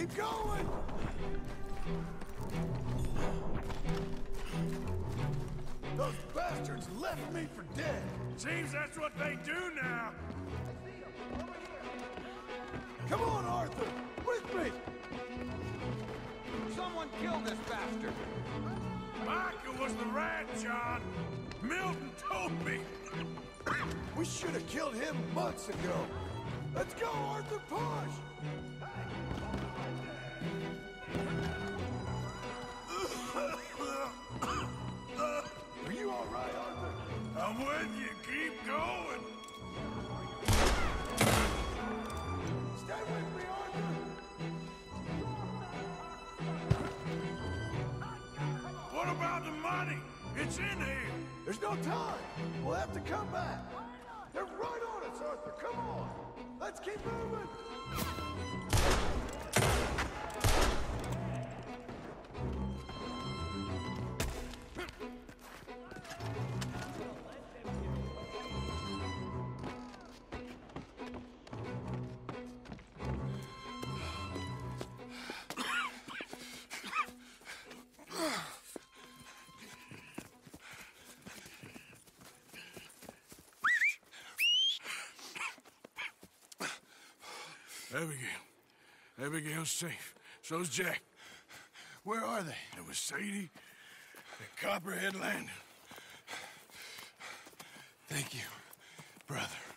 Keep going! Those bastards left me for dead. Seems that's what they do now. Come on, Arthur! With me! Someone killed this bastard! Micah was the rat, John. Milton told me. We should have killed him months ago. Let's go, Arthur, push! Are you all right, Arthur? I'm with you. Keep going. Stay with me, Arthur! What about the money? It's in here. There's no time. We'll have to come back. They're right on us, Arthur. Come on. Let's keep moving. Abigail. Abigail's safe. So's Jack. Where are they? It was Sadie at Copperhead Landing. Thank you, brother.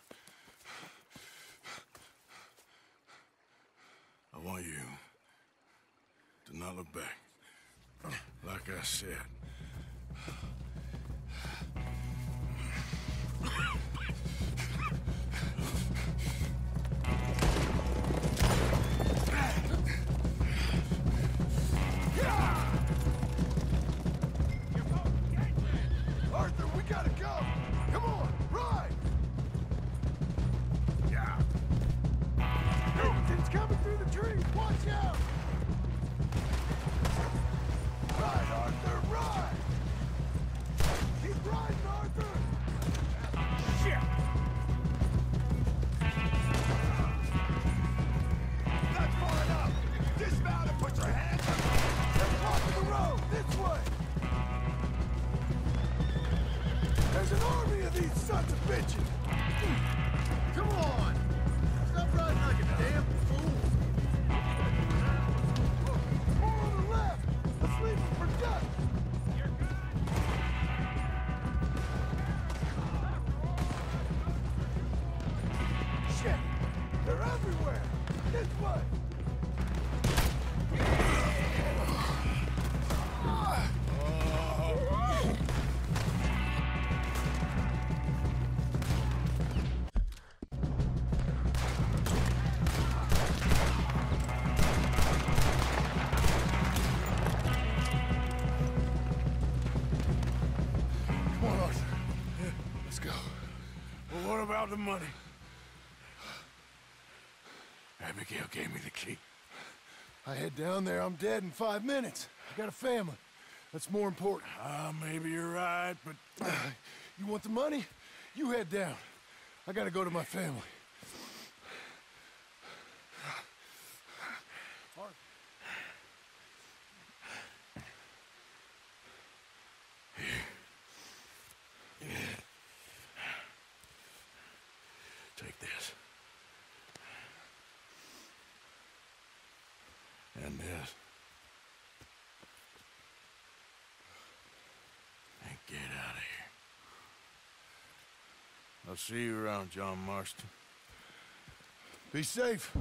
The money? Abigail gave me the key. I head down there, I'm dead in five minutes. I got a family. That's more important. Ah, maybe you're right, but You want the money? You head down. I gotta go to my family. take this. And this. And get out of here. I'll see you around, John Marston. Be safe.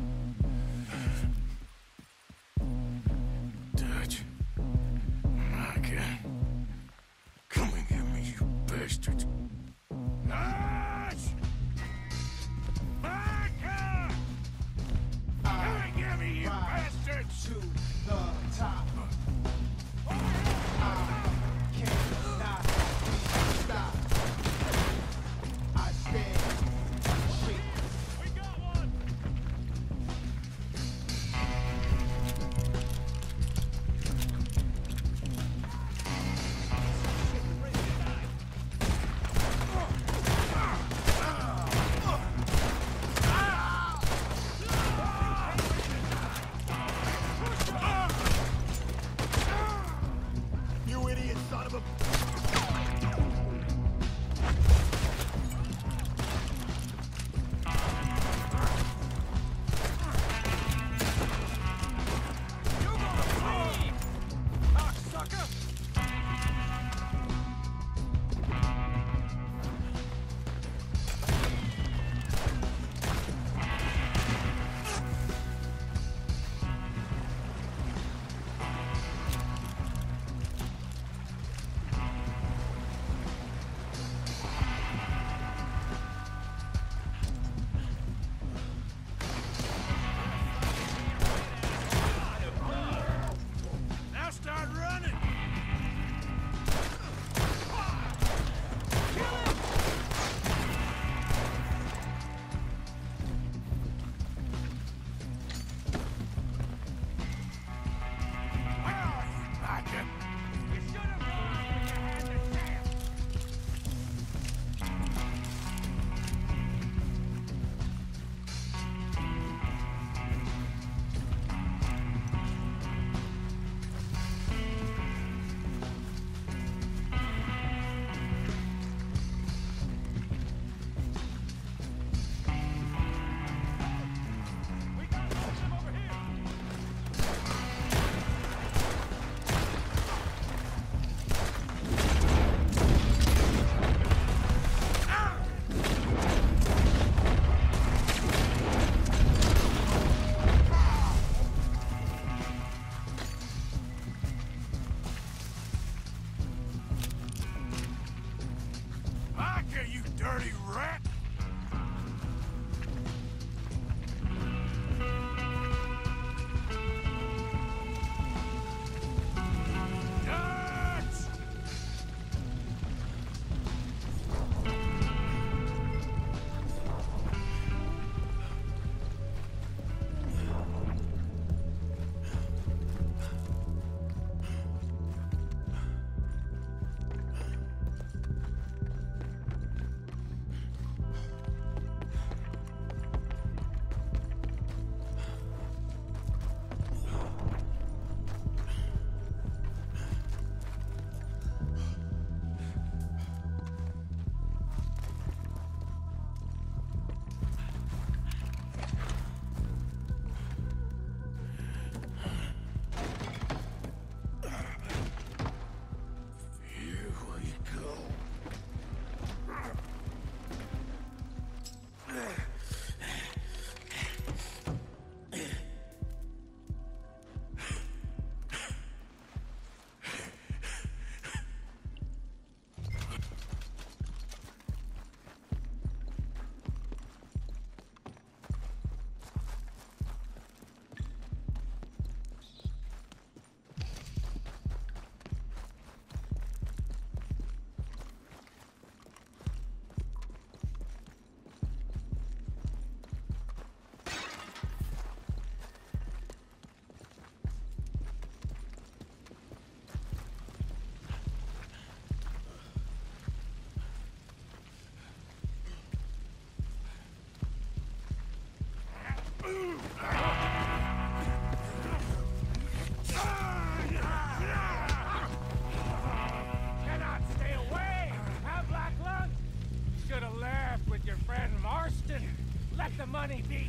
the money be?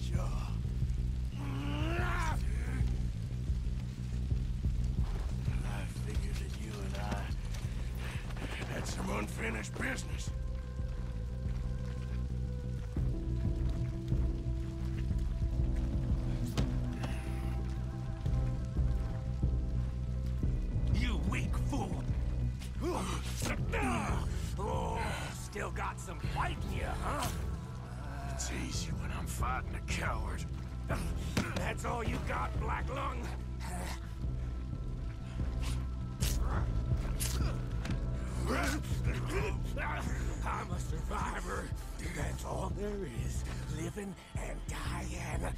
Sure. I figured that you and I had some unfinished business. You weak fool. Still got some fight in you, huh? It's easy when I'm fighting a coward. That's all you got, Black Lung? I'm a survivor. That's all there is. Living and dying.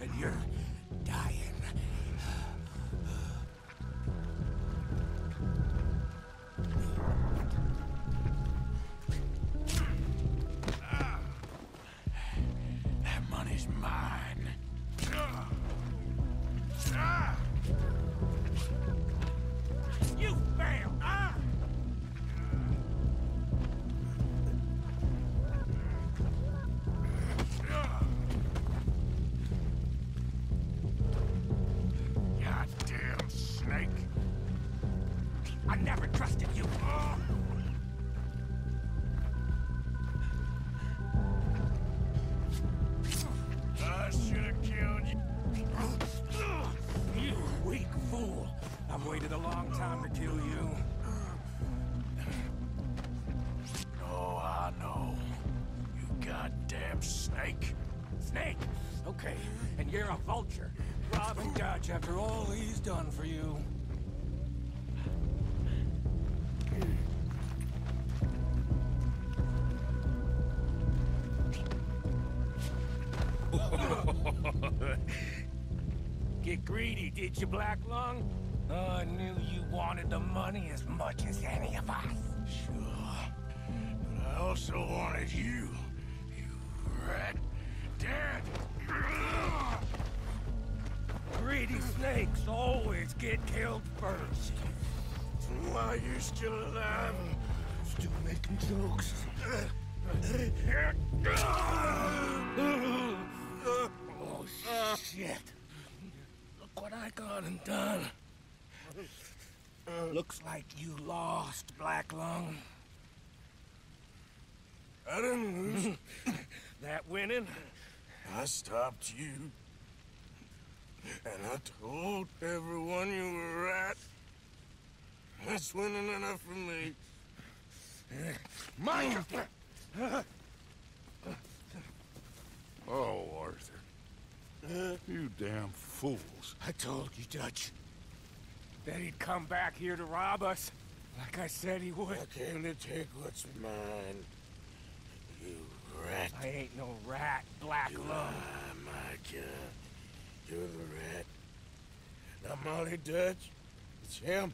and you're dying. I never trusted you. Oh. I should have killed you. You weak fool! I've waited a long time to kill you. Oh, I know. You goddamn snake. Snake! Okay, and you're a vulture. Robbing Dutch after all he's done for you. Get greedy, did you, Black Lung? I knew you wanted the money as much as any of us. Sure. But I also wanted you, you rat. Dad! Greedy snakes always get killed first. Why are you still alive? Still making jokes. Oh, shit. Got and done. Looks like you lost, Black Lung. I didn't lose. That winning? I stopped you. And I told everyone you were right. That's winning enough for me. Mine! Oh, Arthur. You damn fools. I told you, Dutch. That he'd come back here to rob us. Like I said he would. I came to take what's mine. You rat. I ain't no rat, Black Lung. Ah, Micah. You're the rat. Not Molly Dutch. It's him.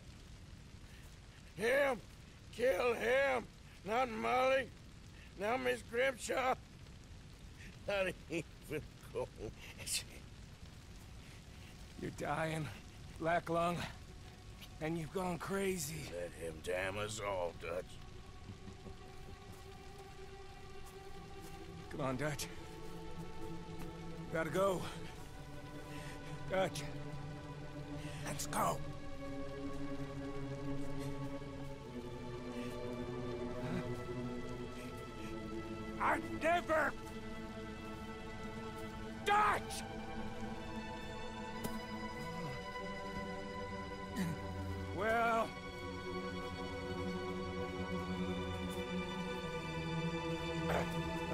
Him! Kill him! Not Molly. Not Miss Grimshaw. Not even Cole. You're dying, Black Lung. And you've gone crazy. Let him damn us all, Dutch. Come on, Dutch. Gotta go. Dutch. Let's go. I never... Dutch! Well...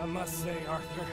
I must say, Arthur,